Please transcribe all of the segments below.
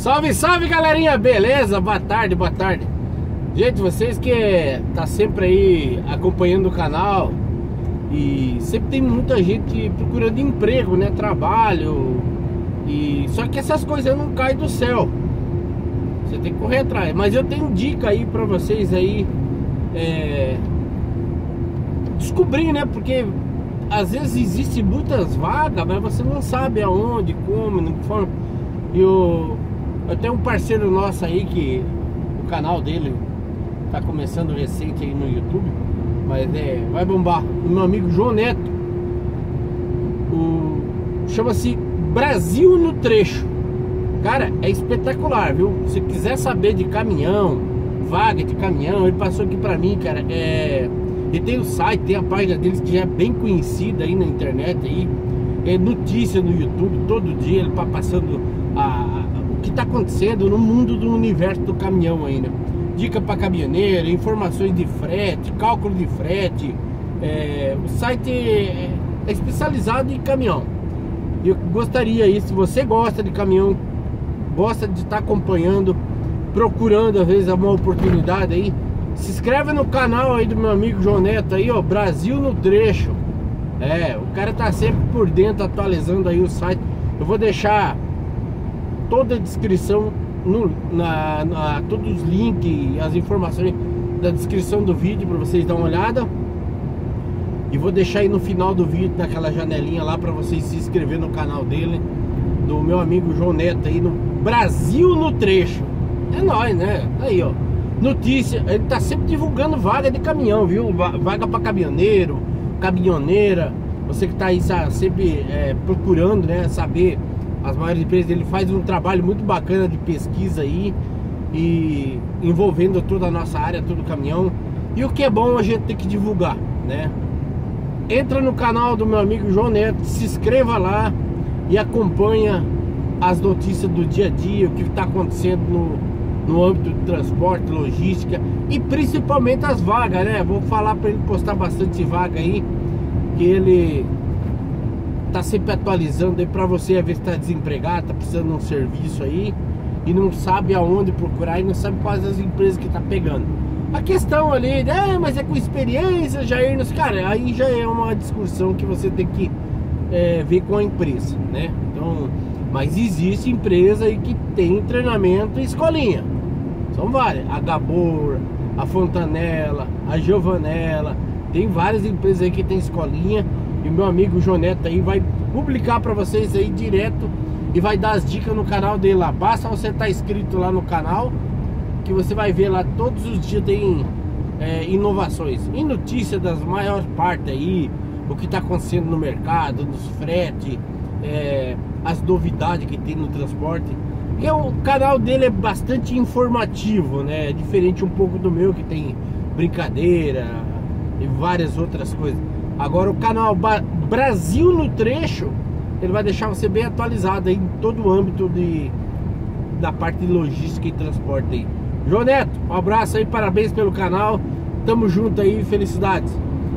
Salve, salve galerinha, beleza? Boa tarde, boa tarde Gente, vocês que tá sempre aí acompanhando o canal E sempre tem muita gente procurando emprego, né? Trabalho e Só que essas coisas não caem do céu Você tem que correr atrás Mas eu tenho dica aí pra vocês aí é... Descobrir, né? Porque às vezes existem muitas vagas, mas você não sabe aonde, como, não forma. E o, eu tenho um parceiro nosso aí que o canal dele tá começando recente aí no YouTube, mas é, vai bombar. O meu amigo João Neto. O chama-se Brasil no trecho. Cara, é espetacular, viu? Se quiser saber de caminhão, vaga de caminhão, ele passou aqui pra mim, cara. É, ele tem o site, tem a página deles que já é bem conhecida aí na internet aí. É notícia no YouTube, todo dia ele tá passando a, que está acontecendo no mundo do universo do caminhão ainda. Dica para caminhoneiro, informações de frete, cálculo de frete. É, o site é, é especializado em caminhão. Eu gostaria aí, se você gosta de caminhão, gosta de estar tá acompanhando, procurando às vezes uma oportunidade aí, se inscreve no canal aí do meu amigo João Neto aí, ó, Brasil no trecho. É, o cara tá sempre por dentro atualizando aí o site. Eu vou deixar toda a descrição, no, na, na, todos os links, as informações da descrição do vídeo para vocês dar uma olhada. E vou deixar aí no final do vídeo, naquela janelinha lá, para vocês se inscrever no canal dele, do meu amigo João Neto aí no Brasil no Trecho. É nóis, né? Aí, ó. Notícia, ele tá sempre divulgando vaga de caminhão, viu? Vaga para caminhoneiro, caminhoneira. Você que tá aí sempre é, procurando, né? Saber as maiores empresas, ele faz um trabalho muito bacana de pesquisa aí e envolvendo toda a nossa área, todo o caminhão. E o que é bom a gente tem que divulgar, né? Entra no canal do meu amigo João Neto, se inscreva lá e acompanha as notícias do dia a dia, o que está acontecendo no, no âmbito de transporte, logística e principalmente as vagas, né? Vou falar para ele postar bastante vaga aí, que ele tá sempre atualizando aí para você ver se tá desempregado, tá precisando de um serviço aí e não sabe aonde procurar e não sabe quais as empresas que tá pegando. A questão ali, é, mas é com experiência, Jair, nos cara, aí já é uma discussão que você tem que é, ver com a empresa, né? Então, mas existe empresa aí que tem treinamento e escolinha. São várias, a Gabor, a Fontanella, a Giovanella, tem várias empresas aí que tem escolinha e meu amigo Joneta aí vai publicar para vocês aí direto e vai dar as dicas no canal dele lá. Basta você estar tá inscrito lá no canal que você vai ver lá todos os dias tem é, inovações e notícias das maiores partes aí, o que está acontecendo no mercado, nos frete, é, as novidades que tem no transporte. Porque o canal dele é bastante informativo, né? É diferente um pouco do meu que tem brincadeira e várias outras coisas. Agora o canal Brasil no Trecho, ele vai deixar você bem atualizado em todo o âmbito de, da parte de logística e transporte aí. João Neto, um abraço aí, parabéns pelo canal. Tamo junto aí, felicidades.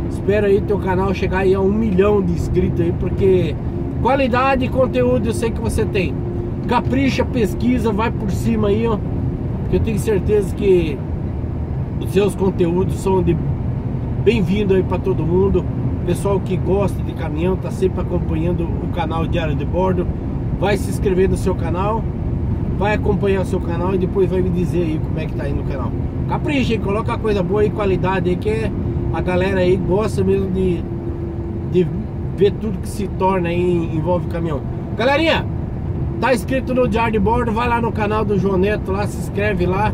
Espero aí teu canal chegar aí a um milhão de inscritos aí, porque qualidade e conteúdo eu sei que você tem. Capricha, pesquisa, vai por cima aí, ó. Que eu tenho certeza que os seus conteúdos são de bem-vindo aí para todo mundo. Pessoal que gosta de caminhão, tá sempre acompanhando o canal Diário de Bordo, vai se inscrever no seu canal, vai acompanhar o seu canal e depois vai me dizer aí como é que tá aí no canal. Capricha, hein? coloca coisa boa e qualidade aí, que a galera aí gosta mesmo de, de ver tudo que se torna aí envolve caminhão. Galerinha, tá inscrito no Diário de Bordo, vai lá no canal do João Neto lá, se inscreve lá.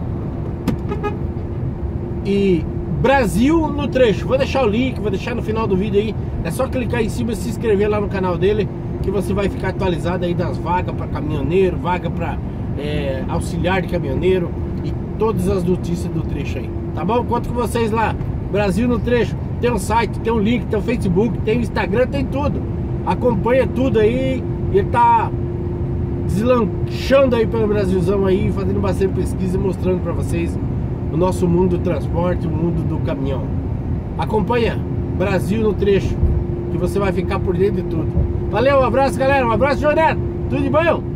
E Brasil no trecho. Vou deixar o link, vou deixar no final do vídeo aí. É só clicar em cima e se inscrever lá no canal dele que você vai ficar atualizado aí das vagas para caminhoneiro, vaga para é, auxiliar de caminhoneiro e todas as notícias do trecho aí. Tá bom? Conto com vocês lá. Brasil no trecho. Tem um site, tem um link, tem um Facebook, tem um Instagram, tem tudo. Acompanha tudo aí. Ele tá deslanchando aí pelo Brasilzão aí, fazendo bastante pesquisa e mostrando para vocês o nosso mundo do transporte, o mundo do caminhão. Acompanha Brasil no trecho, que você vai ficar por dentro de tudo. Valeu, um abraço galera, um abraço Jorneta, tudo de bom?